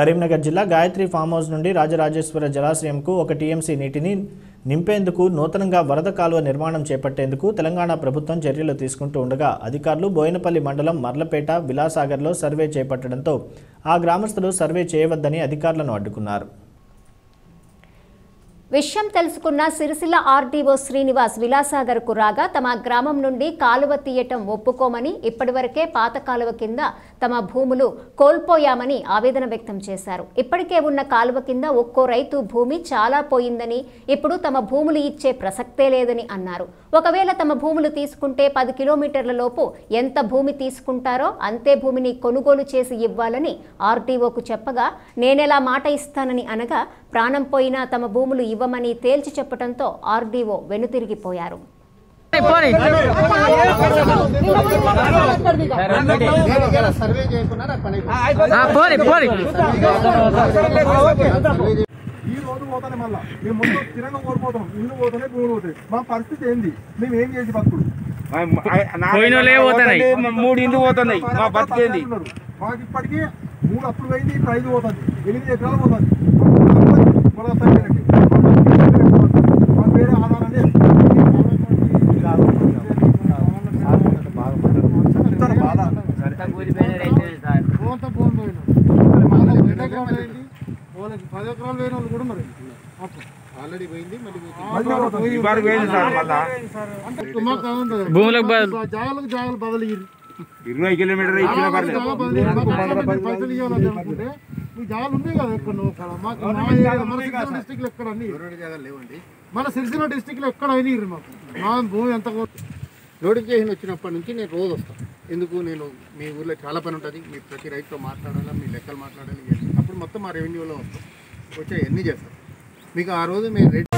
కరీంనగర్ జిల్లా Gayatri farm house నుండి రాజరాజేశ్వర జలాశయంకు ఒక టీఎంసీ నీటిని నింపేందుకు నూతనంగా వరద కాలువ నిర్మాణం చేపట్టేందుకు తెలంగాణ ప్రభుత్వం చర్యలు తీసుకుంటూ ఉండగా అధికారులు బోయినపల్లి మండలం మర్లపేట విలాసాగర్లో సర్వే చేపట్టడంతో ఆ గ్రామస్తులు సర్వే చేయవద్దని అధికారులను అడ్డుకున్నారు. విషయం తెలుసుకున్న సిరిసిల్ల ఆర్డీఓ శ్రీనివాస్ విలాసాగర్కు రాగా తమ గ్రామం నుండి కాలువ తీయటం ఒప్పుకోమని ఇప్పటివరకే పాత కాలువ కింద తమ భూములు కోల్పోయామని ఆవేదన వ్యక్తం చేశారు. ఇప్పటికే ఉన్న కాలువ కింద ఒక్కో రైతు భూమి చాలా పోయిందని ఇప్పుడు తమ భూములు ఇచ్చే ప్రసక్తే లేదని అన్నారు. ఒకవేళ తమ భూములు తీసుకుంటే పది కిలోమీటర్ల లోపు ఎంత భూమి తీసుకుంటారో అంతే భూమిని కొనుగోలు చేసి ఇవ్వాలని ఆర్డీఓకు చెప్పగా నేనెలా మాట ఇస్తానని అనగా ప్రాణం పోయినా తమ భూములు ఇవ్వమని తేల్చి చెప్పడంతో ఆర్డీఓ వెనుతిరిగిపోయారు. ఈ రోజు పోతానే మళ్ళా. మేము ముందు ఓడిపోతాం ఇల్లు పోతానే భూములు పోతాయి. మా పరిస్థితి ఏంది? మేము ఏం చేసి. మూడు ఇండ్లు పోతున్నాయి. మా బతికేంది. మాకు ఇప్పటికీ మూడు అప్పుడు పోయింది ఇప్పుడు ఐదు పోతుంది. ఎనిమిది ఎకరాలు పోతుంది. పొలం తగ్గినట్టు. మాకు వేరే ఆధారం లేదు చెప్తాను బాధ. పోతా పోను పోయినా వాళ్ళకి రెండు ఎకరాలు పోయింది వాళ్ళకి పది ఎకరాలు పోయిన వాళ్ళు కూడా మరి ఆల్రెడీ పోయింది మళ్ళీ మళ్ళీ పోతుంది. ఈ బారు పోయింది సార్ మళ్ళా అంటే మాకు కావాలి కదా. భూములకు బదులు జాగాలకు జాగాలు బదులు ఇయ్యి. ఇరవై కిలోమీటర్ ఇచ్చిన పర్లేదు జాగాలు ఉన్నాయి కదా. మాకు మన సిరిసిల్ల డిస్టిక్లో ఎక్కడ అన్ని మన సిరిసిల్ల డిస్టిక్లో ఎక్కడ అయినా ఇర్రు మాకు. మా భూమి ఎంత నోటిఫికేషన్ వచ్చినప్పటి నుంచి నేను రోజు వస్తాను ఎందుకు? నేను మీ ఊర్లో చాలా పని ఉంటుంది. మీ ప్రతి రైతుతో మాట్లాడాలి? మీ లెక్కలు మాట్లాడాలి. అప్పుడు మొత్తం మా రెవెన్యూలో వస్తాం. వచ్చి అన్నీ చేస్తాం. మీకు ఆ రోజు మేము